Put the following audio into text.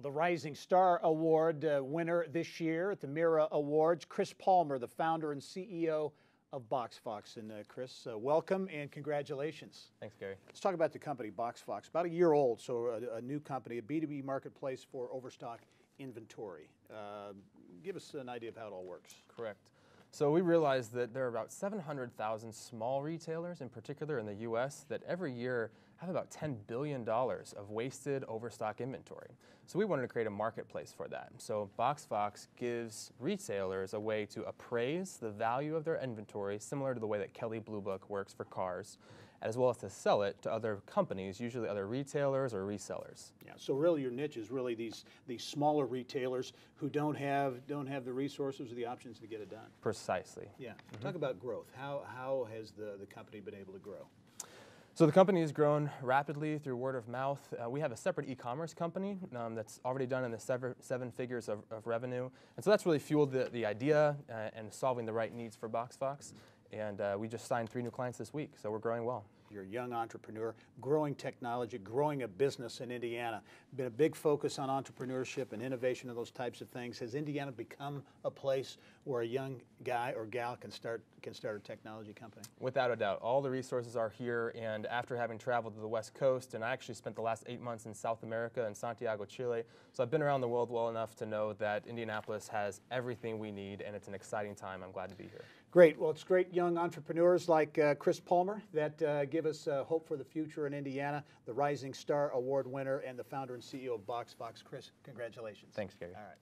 Well, the Rising Star Award uh, winner this year at the Mira Awards, Chris Palmer, the founder and CEO of BoxFox. And uh, Chris, uh, welcome and congratulations. Thanks, Gary. Let's talk about the company BoxFox. About a year old, so a, a new company, a B2B marketplace for overstock inventory. Uh, give us an idea of how it all works. Correct. So we realized that there are about 700,000 small retailers, in particular in the U.S., that every year have about $10 billion of wasted overstock inventory. So we wanted to create a marketplace for that. So BoxFox gives retailers a way to appraise the value of their inventory, similar to the way that Kelley Blue Book works for cars, as well as to sell it to other companies, usually other retailers or resellers. Yeah. So really, your niche is really these these smaller retailers who don't have don't have the resources or the options to get it done. Precisely. Yeah. Mm-hmm. Talk about growth. How how has the the company been able to grow? So the company has grown rapidly through word of mouth. Uh, we have a separate e-commerce company um, that's already done in the seven, seven figures of, of, revenue. And so that's really fueled the, the idea uh, and solving the right needs for BoxFox. And uh, we just signed three new clients this week, so we're growing well. You're a young entrepreneur, growing technology, growing a business in Indiana. Been a big focus on entrepreneurship and innovation and those types of things. Has Indiana become a place where a young guy or gal can start can start a technology company? Without a doubt. All the resources are here and after having traveled to the West Coast and I actually spent the last eight months in South America in Santiago, Chile. So I've been around the world well enough to know that Indianapolis has everything we need and it's an exciting time. I'm glad to be here. Great. Well, it's great young entrepreneurs like uh, Chris Palmer that uh, give us uh, hope for the future in Indiana, the Rising Star Award winner and the founder and CEO of BoxFox. Chris, congratulations. Thanks, Gary. All right.